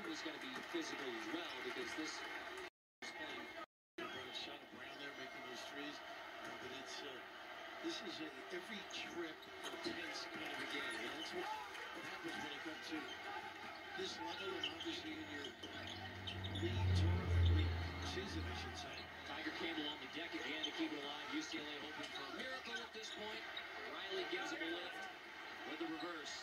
two is going to be physical as well because this is playing. Shot around there making those threes, uh, but it's uh, this is an every trip intense kind of a game. And that's what, what happens when it comes to this level and obviously in your league tournament, league season, I should say. Tyger Campbell on the deck again to keep it alive. UCLA hoping for a miracle at this point. Riley gives him a lift with the reverse.